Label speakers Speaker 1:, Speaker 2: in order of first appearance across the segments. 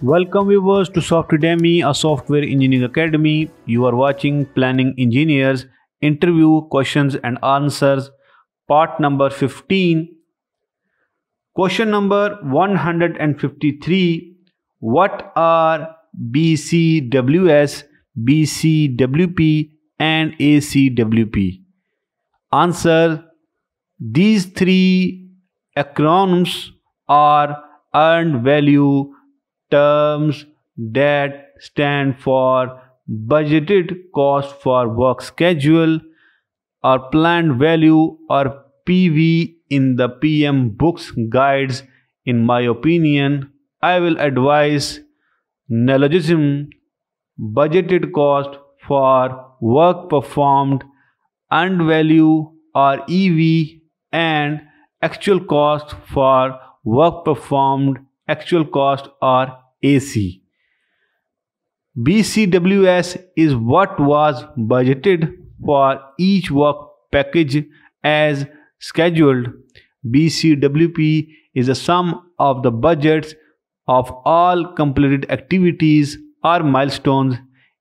Speaker 1: Welcome viewers to Softedemy, a software engineering academy. You are watching Planning Engineers interview questions and answers part number 15. Question number 153 What are BCWS, BCWP and ACWP? Answer These three acronyms are earned value terms that stand for budgeted cost for work schedule or planned value or PV in the PMBOK guides in my opinion I will advise neologism budgeted cost for work performed earned value or EV and actual cost for work performed actual cost or AC. BCWS is what was budgeted for each work package as scheduled. BCWP is a sum of the budgets of all completed activities or milestones.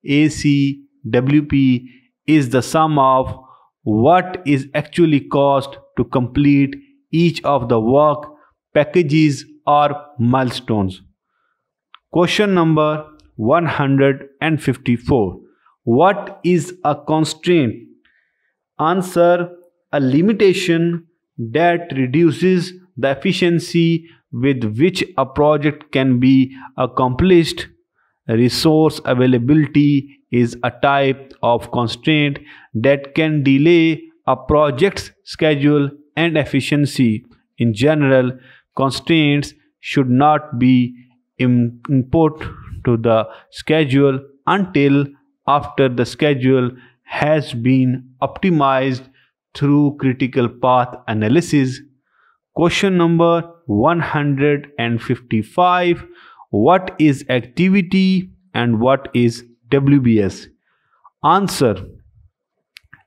Speaker 1: ACWP is the sum of what is actually cost to complete each of the work packages or milestones. Question number 154. What is a constraint? Answer a limitation that reduces the efficiency with which a project can be accomplished. Resource availability is a type of constraint that can delay a project's schedule and efficiency. In general, constraints should not be input to the schedule until after the schedule has been optimized through critical path analysis. Question number 155 What is activity and what is WBS? Answer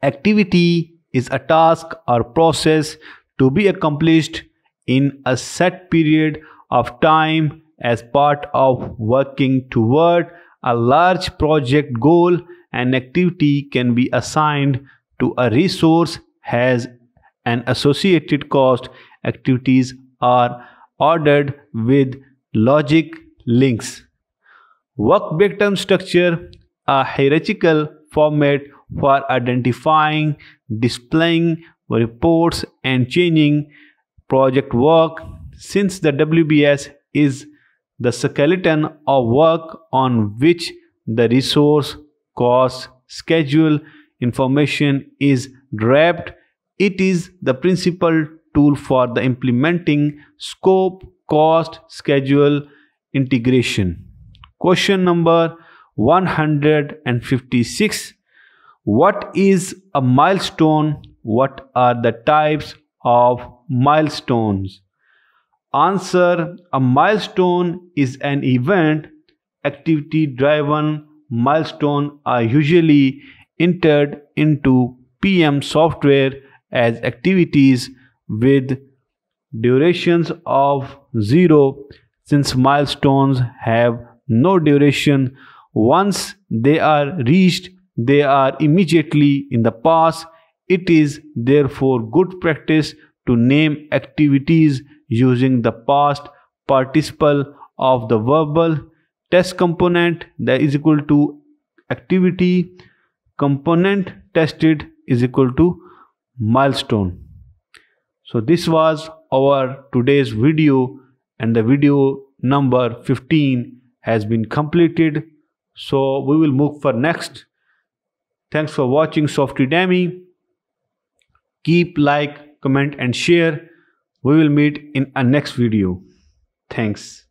Speaker 1: Activity is a task or process to be accomplished in a set period of time as part of working toward a large project goal an activity can be assigned to a resource has an associated cost. Activities are ordered with logic links. Work breakdown structure a hierarchical format for identifying displaying reports and changing project work since the WBS is the skeleton of work on which the resource, cost, schedule information is wrapped. It is the principal tool for the implementing scope, cost, schedule, integration. Question number 156. What is a milestone? What are the types of milestones? Answer A milestone is an event. Activity driven milestone are usually entered into PM software as activities with durations of zero since milestones have no duration. Once they are reached, they are immediately in the past. It is therefore good practice to name activities using the past participle of the verbal test component that is equal to activity component tested is equal to milestone. So this was our today's video and the video number 15 has been completed. So we will move for next. Thanks for watching Softedemy keep like comment and share we will meet in a next video. Thanks.